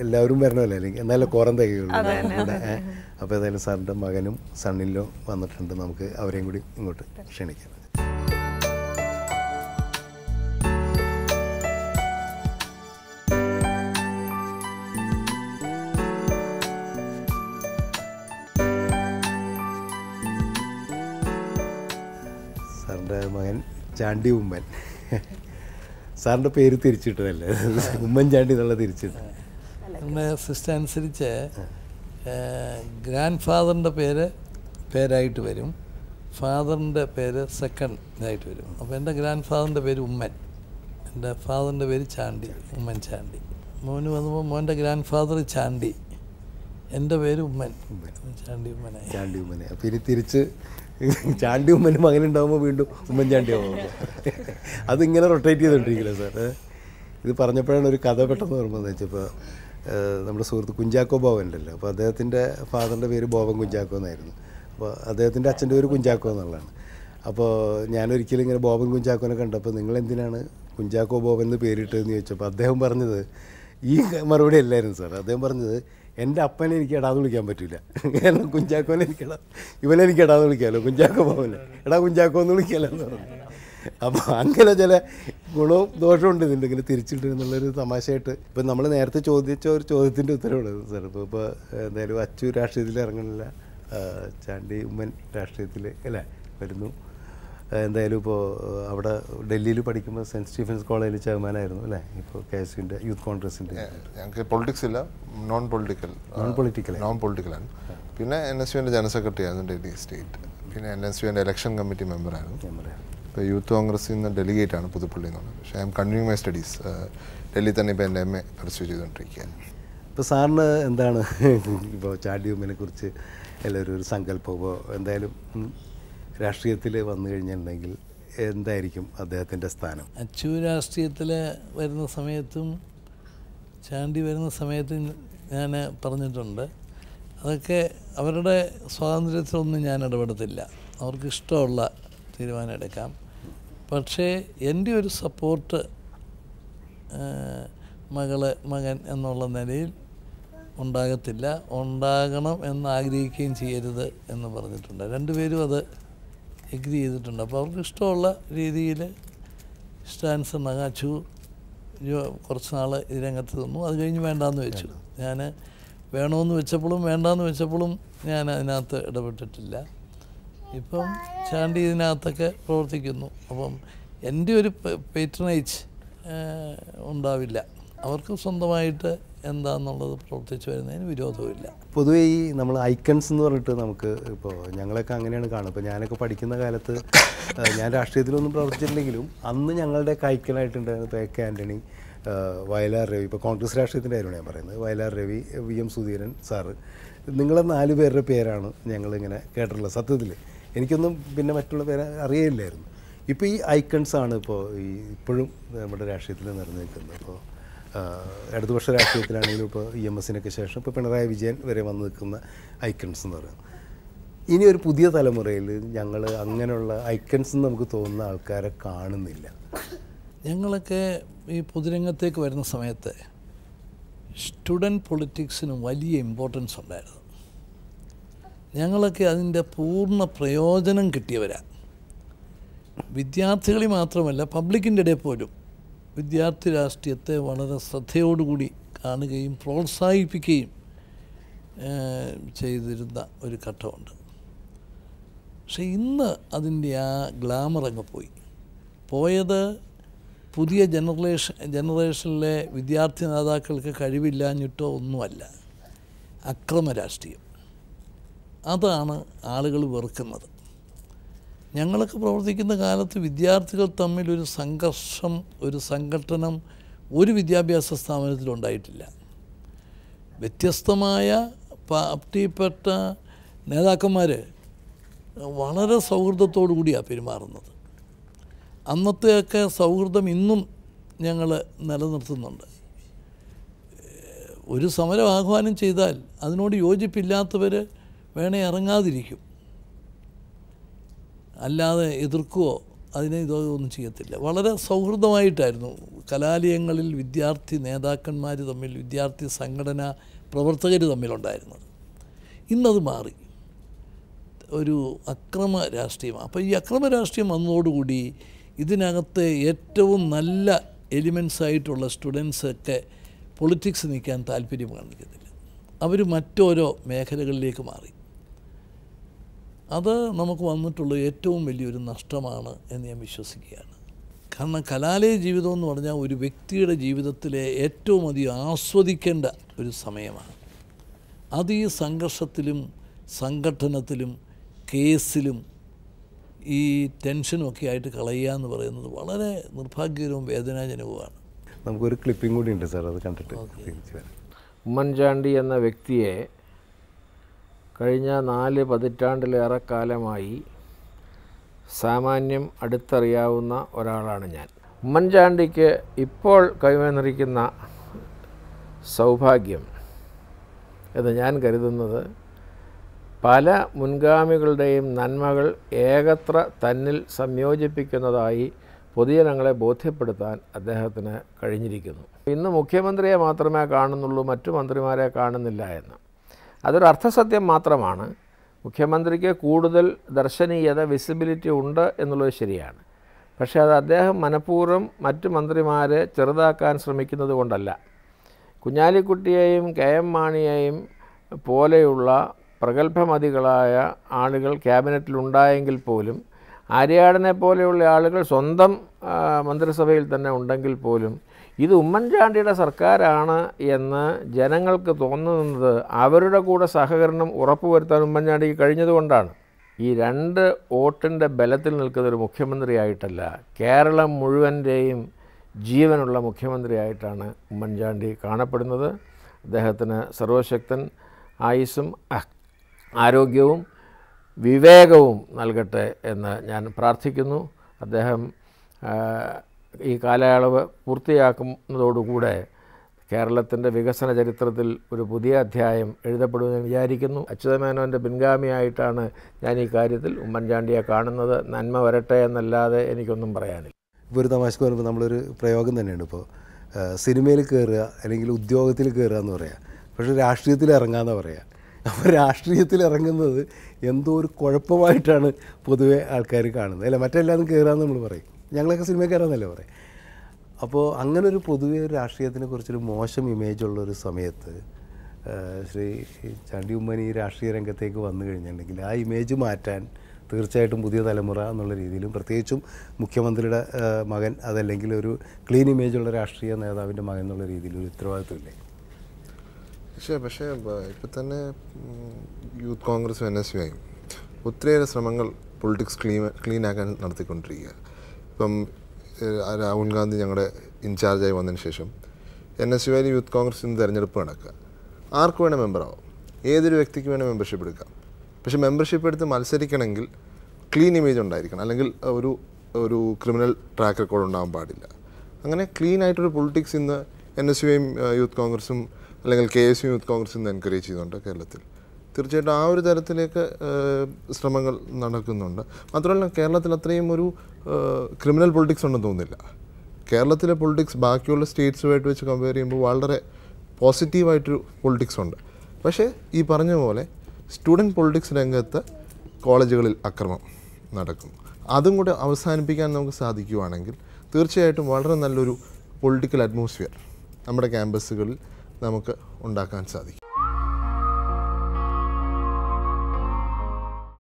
എല്ലാവരും വരണമല്ലോ? അല്ലെങ്കിൽ എന്നാലും കോറം തികയുള്ളൂ. അപ്പോൾ ഏതായാലും സാറിന്റെ മകനും സണ്ണിലോ വന്നിട്ടുണ്ട്. നമുക്ക് അവരെയും കൂടി ഇങ്ങോട്ട് ക്ഷണിക്കാം. സാറിന്റെ മകൻ ചാണ്ടി ഉമ്മൻ. സാറിന്റെ പേര് തിരിച്ചിട്ടതല്ലേ? ഉമ്മൻ ചാണ്ടി എന്നുള്ള തിരിച്ചിട്ട്. എന്റെ സിസ്റ്റം അനുസരിച്ച് ഗ്രാൻഡ് ഫാദറിന്റെ പേര് പേരായിട്ട് വരും. ഫാദറിന്റെ പേര് സെക്കൻഡ് ഇതായിട്ട് വരും. അപ്പോൾ എന്റെ ഗ്രാൻഡ് ഫാദറിന്റെ പേര് ഉമ്മൻ. എന്റെ ഫാദറിന്റെ പേര് ചാണ്ടി ഉമ്മൻ ചാണ്ടി. മോന് വന്നപ്പോൾ മോന്റെ ഗ്രാൻഡ് ഫാദർ ചാണ്ടി. എന്റെ പേര് ഉമ്മൻ. ചാണ്ടി ഉമ്മനായി ചാണ്ടി ഉമ്മനെ. അപ്പോൾ ഇനി തിരിച്ച് ചാണ്ടി അങ്ങനെ മകനുണ്ടാകുമ്പോൾ വീണ്ടും ഉമ്മൻ ചാണ്ടി ആവും. അതിങ്ങനെ റൊട്ടേറ്റ് ചെയ്തുകൊണ്ടിരിക്കില്ല സാർ ഇത് പറഞ്ഞപ്പോഴാണ് ഒരു കഥ പെട്ടെന്ന് ഓർമ്മ വെച്ചപ്പോൾ നമ്മുടെ സുഹൃത്ത് കുഞ്ചാക്കോ ബോവൻ ഉണ്ടല്ലോ. അപ്പോൾ അദ്ദേഹത്തിന്റെ ഫാദറിന്റെ പേര് ബോബൻ കുഞ്ചാക്കോ എന്നായിരുന്നു. അപ്പോൾ അദ്ദേഹത്തിന്റെ അച്ഛന്റെ പേര് കുഞ്ചാക്കോ എന്നുള്ളതാണ്. അപ്പോൾ ഞാനൊരിക്കലും ഇങ്ങനെ ബോബൻ കുഞ്ചാക്കോനെ കണ്ടപ്പോൾ നിങ്ങൾ എന്തിനാണ് കുഞ്ചാക്കോ ബോബൻ എന്ന് പേരിട്ടതെന്ന് ചോദിച്ചപ്പോൾ അദ്ദേഹം പറഞ്ഞത് ഈ മറുപടി അല്ലായിരുന്നു സാർ അദ്ദേഹം പറഞ്ഞത് എന്റെ അപ്പനെ എനിക്ക് എടാന്ന് വിളിക്കാൻ പറ്റില്ല കാരണം കുഞ്ചാക്കോനെ എനിക്ക് എടാ ഇവനെ എനിക്ക് എടാന്ന് വിളിക്കാമല്ലോ കുഞ്ചാക്കോ ബോബനെ എടാ കുഞ്ചാക്കോ എന്ന് വിളിക്കാമല്ലോ എന്ന് പറഞ്ഞു. അപ്പോൾ അങ്ങനെ ചില ഗുണവും ദോഷവും ഉണ്ട് ഇതിന്റെ ഇങ്ങനെ തിരിച്ചിട്ട് എന്നുള്ളൊരു തമാശയായിട്ട്. ഇപ്പം നമ്മൾ നേരത്തെ ചോദിച്ച ഒരു ചോദ്യത്തിന്റെ ഉത്തരവാണ് സാർ. ഇപ്പോൾ ഇപ്പോൾ എന്തായാലും അച്ചു രാഷ്ട്രീയത്തിൽ ഇറങ്ങുന്നില്ല. ചാണ്ടി ഉമ്മൻ രാഷ്ട്രീയത്തിൽ അല്ലേ വരുന്നു. എന്തായാലും ഇപ്പോൾ അവിടെ ഡൽഹിയിൽ പഠിക്കുമ്പോൾ സെന്റ് സ്റ്റീഫൻസ് കോളേജിൽ ചെയർമാനായിരുന്നു അല്ലേ? ഇപ്പോൾ കെ എസ് യുവിന്റെ യൂത്ത് കോൺഗ്രസിന്റെ ഞങ്ങൾക്ക് പൊളിറ്റിക്സ് ഇല്ല. Non political. Non political non പൊളിറ്റിക്കലാണ്. പിന്നെ എൻ എസ് യുവിന്റെ ജനറൽ സെക്രട്ടറി ആയിരുന്നു ഡൽഹി സ്റ്റേറ്റ്. പിന്നെ എൻ എസ് യുവിന്റെ ഇലക്ഷൻ കമ്മിറ്റി മെമ്പറായിരുന്നു. ഇപ്പോൾ യൂത്ത് കോൺഗ്രസിൽ നിന്ന് ഡെലിഗേറ്റ് ആണ് പുതുപ്പള്ളി എന്നുള്ളത് പക്ഷേ I am continue my studies. Delhi തന്നെ ഇപ്പോൾ എന്റെ എം എ പർസ്യൂ ചെയ്തുകൊണ്ടിരിക്കുകയാണ്. ഇപ്പോൾ സാറിന് എന്താണ് ഇപ്പോൾ ചാണ്ടി കുറിച്ച് എല്ലാവരും ഒരു സങ്കല്പം. ഇപ്പോൾ എന്തായാലും രാഷ്ട്രീയത്തിൽ വന്നു കഴിഞ്ഞിട്ടുണ്ടെങ്കിൽ എന്തായിരിക്കും അദ്ദേഹത്തിന്റെ സ്ഥാനം? അച്ചു രാഷ്ട്രീയത്തിൽ വരുന്ന സമയത്തും ചാണ്ടി വരുന്ന സമയത്തും ഞാൻ പറഞ്ഞിട്ടുണ്ട്. അതൊക്കെ അവരുടെ സ്വാതന്ത്ര്യത്തിലൊന്നും ഞാൻ ഇടപെടത്തില്ല. അവർക്ക് ഇഷ്ടമുള്ള തീരുമാനം എടുക്കാം. പക്ഷേ എന്റെ ഒരു സപ്പോർട്ട് മകൾ മകൻ എന്നുള്ള നിലയിൽ ഉണ്ടാകത്തില്ല. ഉണ്ടാകണം എന്ന് ആഗ്രഹിക്കുകയും ചെയ്യരുത് എന്ന് പറഞ്ഞിട്ടുണ്ട്. രണ്ടുപേരും അത് എഗ്രി ചെയ്തിട്ടുണ്ട്. അപ്പോൾ അവർക്ക് ഇഷ്ടമുള്ള രീതിയിൽ സ്റ്റാൻസ് നഗാച്ചു കുറച്ച് നാൾ ഈ രംഗത്ത് നിന്നു. അത് കഴിഞ്ഞ് വേണ്ടാന്ന് വെച്ചു. ഞാൻ വേണമെന്ന് വെച്ചപ്പോഴും വേണ്ടാന്ന് വെച്ചപ്പോഴും ഞാൻ അതിനകത്ത് ഇടപെട്ടിട്ടില്ല. ഇപ്പം ചാണ്ടി ഇതിനകത്തൊക്കെ പ്രവർത്തിക്കുന്നു. അപ്പം എന്റെ ഒരു പേറ്റണേജ് ഉണ്ടാവില്ല. അവർക്ക് സ്വന്തമായിട്ട് എന്താണെന്നുള്ളത് പ്രവർത്തിച്ചു വരുന്നതിന് വിരോധമില്ല പൊതുവേ ഈ നമ്മൾ ഐക്കൺസ് എന്ന് പറഞ്ഞിട്ട് നമുക്ക് ഇപ്പോൾ ഞങ്ങളൊക്കെ അങ്ങനെയാണ് കാണുന്നത്. ഇപ്പോൾ ഞാനൊക്കെ പഠിക്കുന്ന കാലത്ത് ഞാൻ രാഷ്ട്രീയത്തിലൊന്നും പ്രവർത്തിച്ചിട്ടില്ലെങ്കിലും അന്ന് ഞങ്ങളുടെയൊക്കെ ഐക്കണായിട്ടുണ്ടായിരുന്നു ഇപ്പോൾ എ കെ ആന്റണി വയലാർ രവി ഇപ്പോൾ കോൺഗ്രസ് രാഷ്ട്രീയത്തിന്റെ കാര്യമാണ് ഞാൻ പറയുന്നത്. Vayalar Ravi V M Sudheeran sir. നിങ്ങളെ നാല് പേരുടെ പേരാണ് ഞങ്ങളിങ്ങനെ കേട്ടിട്ടുള്ളത് സത്യത്തിൽ എനിക്കൊന്നും പിന്നെ മറ്റുള്ള പേരെ അറിയില്ലായിരുന്നു ഇപ്പോൾ ഈ ഐക്കൺസ് ആണ് ഇപ്പോൾ ഈ ഇപ്പോഴും നമ്മുടെ രാഷ്ട്രീയത്തിൽ നിറഞ്ഞു നിൽക്കുന്നത് അപ്പോൾ ഇടതുപക്ഷ രാഷ്ട്രീയത്തിലാണെങ്കിലും ഇപ്പോൾ ഇ എം എസിനൊക്കെ ശേഷം ഇപ്പോൾ പിണറായി വിജയൻ വരെ വന്ന് നിൽക്കുന്ന ഐക്കൺസ് എന്ന് പറയുന്നത്. ഇനി ഒരു പുതിയ തലമുറയിൽ ഞങ്ങൾ അങ്ങനെയുള്ള ഐക്കൺസ് എന്ന് നമുക്ക് തോന്നുന്ന ആൾക്കാരെ കാണുന്നില്ല. ഞങ്ങളൊക്കെ ഈ പൊതുരംഗത്തേക്ക് വരുന്ന സമയത്ത് സ്റ്റുഡന്റ് പൊളിറ്റിക്സിന് വലിയ ഇമ്പോർട്ടൻസ് ഉണ്ടായിരുന്നു. ഞങ്ങളൊക്കെ അതിന്റെ പൂർണ പ്രയോജനം കിട്ടിയവരാണ് വിദ്യാർത്ഥികളിൽ മാത്രമല്ല പബ്ലിക്കിന്റെ ഇടയിൽ പോലും വിദ്യാർത്ഥി രാഷ്ട്രീയത്തെ വളരെ ശ്രദ്ധയോടുകൂടി കാണുകയും പ്രോത്സാഹിപ്പിക്കുകയും ചെയ്തിരുന്ന ഒരു ഘട്ടമുണ്ട്. പക്ഷെ ഇന്ന് അതിന്റെ ആ ഗ്ലാമർ അങ്ങ് പോയി. പോയത് പുതിയ ജനറേഷൻ ജനറേഷനിലെ വിദ്യാർത്ഥി നേതാക്കൾക്ക് കഴിവില്ലാഞ്ഞിട്ടോ ഒന്നുമല്ല അക്രമ രാഷ്ട്രീയം. അതാണ് ആളുകൾ വെറുക്കുന്നത്. ഞങ്ങളൊക്കെ പ്രവർത്തിക്കുന്ന കാലത്ത് വിദ്യാർത്ഥികൾ തമ്മിൽ ഒരു സംഘർഷം ഒരു സംഘട്ടനം ഒരു വിദ്യാഭ്യാസ സ്ഥാപനത്തിലുണ്ടായിട്ടില്ല വ്യത്യസ്തമായ പാർട്ടിപ്പെട്ട നേതാക്കന്മാർ വളരെ സൗഹൃദത്തോടു കൂടിയാണ് പെരുമാറുന്നത്. അന്നത്തെയൊക്കെ സൗഹൃദം ഇന്നും ഞങ്ങൾ നിലനിർത്തുന്നുണ്ട്. ഒരു സമരം ആഹ്വാനം ചെയ്താൽ അതിനോട് യോജിപ്പില്ലാത്തവർ വേണേ ഇറങ്ങാതിരിക്കും. അല്ലാതെ എതിർക്കുകയോ അതിനെ ഒന്നും ചെയ്യത്തില്ല. വളരെ സൗഹൃദമായിട്ടായിരുന്നു കലാലയങ്ങളിൽ വിദ്യാർത്ഥി നേതാക്കന്മാർ തമ്മിൽ വിദ്യാർത്ഥി സംഘടന പ്രവർത്തകർ തമ്മിലുണ്ടായിരുന്നത്. ഇന്നത് മാറി. ഒരു അക്രമ രാഷ്ട്രീയമാണ് അപ്പോൾ ഈ അക്രമ രാഷ്ട്രീയം വന്നതോടുകൂടി ഇതിനകത്തെ ഏറ്റവും നല്ല എലിമെൻസ് ആയിട്ടുള്ള സ്റ്റുഡൻസൊക്കെ പൊളിറ്റിക്സ് നിൽക്കാൻ താല്പര്യം കാണിക്കത്തില്ല. അവർ മറ്റോരോ മേഖലകളിലേക്ക് മാറി. അത് നമുക്ക് വന്നിട്ടുള്ള ഏറ്റവും വലിയൊരു നഷ്ടമാണ് എന്ന് ഞാൻ വിശ്വസിക്കുകയാണ്. കാരണം കലാലയ ജീവിതം എന്ന് പറഞ്ഞാൽ ഒരു വ്യക്തിയുടെ ജീവിതത്തിലെ ഏറ്റവും അധികം ആസ്വദിക്കേണ്ട ഒരു സമയമാണ്. അത് ഈ സംഘർഷത്തിലും സംഘട്ടനത്തിലും കേസിലും ഈ ടെൻഷനും ഒക്കെ ആയിട്ട് കളയുക എന്ന് പറയുന്നത് വളരെ നിർഭാഗ്യകരവും വേദനാജനകവുമാണ്. നമുക്കൊരു ക്ലിപ്പിംഗ് കൂടി ഉണ്ട് സാർ അത് കണ്ടിട്ട് ഉമ്മൻചാണ്ടി എന്ന വ്യക്തിയെ കഴിഞ്ഞ നാല് പതിറ്റാണ്ടിലേറെ കാലമായി സാമാന്യം അടുത്തറിയാവുന്ന ഒരാളാണ് ഞാൻ. ഉമ്മൻചാണ്ടിക്ക് ഇപ്പോൾ കൈവന്നിരിക്കുന്ന സൗഭാഗ്യം എന്ന് ഞാൻ കരുതുന്നത് പല മുൻഗാമികളുടെയും നന്മകൾ ഏകത്ര തന്നിൽ സംയോജിപ്പിക്കുന്നതായി പൊതുജനങ്ങളെ ബോധ്യപ്പെടുത്താൻ അദ്ദേഹത്തിന് കഴിഞ്ഞിരിക്കുന്നു. ഇന്ന് മുഖ്യമന്ത്രിയെ മാത്രമേ കാണുന്നുള്ളൂ മറ്റു മന്ത്രിമാരെ കാണുന്നില്ല എന്ന്. അതൊരു അർത്ഥസത്യം മാത്രമാണ്. മുഖ്യമന്ത്രിക്ക് കൂടുതൽ ദർശനീയത വിസിബിലിറ്റി ഉണ്ട് എന്നുള്ളത് ശരിയാണ്. പക്ഷേ അത് അദ്ദേഹം മനഃപൂർവം മറ്റു മന്ത്രിമാരെ ചെറുതാക്കാൻ ശ്രമിക്കുന്നത് കൊണ്ടല്ല. കുഞ്ഞാലിക്കുട്ടിയെയും കെ എം മാണിയെയും പോലെയുള്ള പ്രഗത്ഭമതികളായ ആളുകൾ ക്യാബിനറ്റിലുണ്ടായെങ്കിൽ പോലും ആര്യാടനെ പോലെയുള്ള ആളുകൾ സ്വന്തം മന്ത്രിസഭയിൽ തന്നെ ഉണ്ടെങ്കിൽ പോലും ഇത് ഉമ്മൻചാണ്ടിയുടെ സർക്കാരാണ് എന്ന് ജനങ്ങൾക്ക് തോന്നുന്നത് അവരുടെ കൂടെ സഹകരണം ഉറപ്പുവരുത്താൻ ഉമ്മൻചാണ്ടി കഴിഞ്ഞതുകൊണ്ടാണ്. ഈ രണ്ട് വോട്ടിന്റെ ബലത്തിൽ നിൽക്കുന്ന ഒരു മുഖ്യമന്ത്രിയായിട്ടല്ല കേരളം മുഴുവന്റെയും ജീവനുള്ള മുഖ്യമന്ത്രിയായിട്ടാണ് ഉമ്മൻചാണ്ടി കാണപ്പെടുന്നത്. അദ്ദേഹത്തിന് സർവശക്തൻ ആയുസ്സും ആരോഗ്യവും വിവേകവും നൽകട്ടെ എന്ന് ഞാൻ പ്രാർത്ഥിക്കുന്നു. അദ്ദേഹം ഈ കാലയളവ് പൂർത്തിയാക്കുന്നതോടുകൂടെ കേരളത്തിന്റെ വികസന ചരിത്രത്തിൽ ഒരു പുതിയ അധ്യായം എഴുതപ്പെടുമെന്ന് വിചാരിക്കുന്നു. അച്യുതമേനോന്റെ പിൻഗാമിയായിട്ടാണ് ഞാൻ ഈ കാര്യത്തിൽ ഉമ്മൻചാണ്ടിയെ കാണുന്നത്. നന്മ വരട്ടെ എന്നല്ലാതെ എനിക്കൊന്നും പറയാനില്ല. ഇപ്പോൾ ഒരു തമാശക്ക് പറയുമ്പോൾ നമ്മളൊരു പ്രയോഗം തന്നെയാണ് ഇപ്പോൾ സിനിമയിൽ കയറുക അല്ലെങ്കിൽ ഉദ്യോഗത്തിൽ കയറുക എന്ന് പറയാം. പക്ഷേ രാഷ്ട്രീയത്തിൽ ഇറങ്ങാമെന്ന് പറയാം. അപ്പോൾ രാഷ്ട്രീയത്തിൽ ഇറങ്ങുന്നത് എന്തോ ഒരു കുഴപ്പമായിട്ടാണ് പൊതുവെ ആൾക്കാർ കാണുന്നത്. അല്ല? മറ്റെല്ലാതും എന്ന് നമ്മൾ പറയും. ഞങ്ങളൊക്കെ സിനിമക്കാരാന്നല്ലേ പറയും. അപ്പോൾ അങ്ങനെ ഒരു പൊതുവെ ഒരു രാഷ്ട്രീയത്തിനെ കുറിച്ചൊരു മോശം ഇമേജ് ഉള്ള ഒരു സമയത്ത് ശ്രീ ചാണ്ടി ഉമ്മൻ ഈ രാഷ്ട്രീയ രംഗത്തേക്ക് വന്നു കഴിഞ്ഞിട്ടുണ്ടെങ്കിൽ ആ ഇമേജ് മാറ്റാൻ തീർച്ചയായിട്ടും പുതിയ തലമുറ എന്നുള്ള രീതിയിലും പ്രത്യേകിച്ചും മുഖ്യമന്ത്രിയുടെ മകൻ അതല്ലെങ്കിൽ ഒരു ക്ലീൻ ഇമേജ് ഉള്ള രാഷ്ട്രീയ നേതാവിന്റെ മകൻ എന്നുള്ള രീതിയിൽ ഒരു ഉത്തരവാദിത്വമില്ലേ പക്ഷേ പക്ഷേ ഇപ്പം തന്നെ youth Congress N S U ആയും. ഒത്തിരിയേറെ ശ്രമങ്ങൾ പൊളിറ്റിക്സ് ക്ലീൻ ക്ലീൻ ആക്കാൻ നടത്തിക്കൊണ്ടിരിക്കുക ഇപ്പം രാഹുൽ ഗാന്ധി ഞങ്ങളുടെ ഇൻചാർജായി വന്നതിന് ശേഷം N S U youth Congress ഇന്ന് തിരഞ്ഞെടുപ്പ് നടക്കുക. ആർക്ക് വേണേൽ മെമ്പറാവും? ഏതൊരു വ്യക്തിക്ക് വേണേൽ മെമ്പർഷിപ്പ് എടുക്കാം. പക്ഷേ മെമ്പർഷിപ്പ് എടുത്ത് മത്സരിക്കണമെങ്കിൽ ക്ലീൻ ഇമേജ് ഉണ്ടായിരിക്കണം. അല്ലെങ്കിൽ ഒരു ഒരു ക്രിമിനൽ ട്രാക്ക് റെക്കോർഡ് ഉണ്ടാകാൻ പാടില്ല. അങ്ങനെ ക്ലീൻ ആയിട്ടൊരു പൊളിറ്റിക്സ് ഇന്ന് എൻ എസ് യുയും യൂത്ത് കോൺഗ്രസും അല്ലെങ്കിൽ കെ എസ് യു യൂത്ത് കോൺഗ്രസും ഇന്ന് എൻകറേജ് ചെയ്യുന്നുണ്ട് കേരളത്തിൽ. തീർച്ചയായിട്ടും ആ ഒരു തരത്തിലേക്ക് ശ്രമങ്ങൾ നടക്കുന്നുണ്ട്. മാത്രമല്ല കേരളത്തിൽ അത്രയും ഒരു ക്രിമിനൽ പൊളിറ്റിക്സ് ഉണ്ടെന്ന് തോന്നുന്നില്ല. കേരളത്തിലെ പൊളിറ്റിക്സ് ബാക്കിയുള്ള സ്റ്റേറ്റ്സുമായിട്ട് വെച്ച് കമ്പയർ ചെയ്യുമ്പോൾ വളരെ പോസിറ്റീവായിട്ടൊരു പൊളിറ്റിക്സ് ഉണ്ട്. പക്ഷേ ഈ പറഞ്ഞ പോലെ സ്റ്റുഡന്റ് പൊളിറ്റിക്സ് രംഗത്ത് കോളേജുകളിൽ അക്രമം നടക്കും അതും കൂടെ അവസാനിപ്പിക്കാൻ നമുക്ക് സാധിക്കുവാണെങ്കിൽ തീർച്ചയായിട്ടും വളരെ നല്ലൊരു പൊളിറ്റിക്കൽ അറ്റ്മോസ്ഫിയർ നമ്മുടെ ക്യാമ്പസുകളിൽ നമുക്ക് ഉണ്ടാക്കാൻ സാധിക്കും.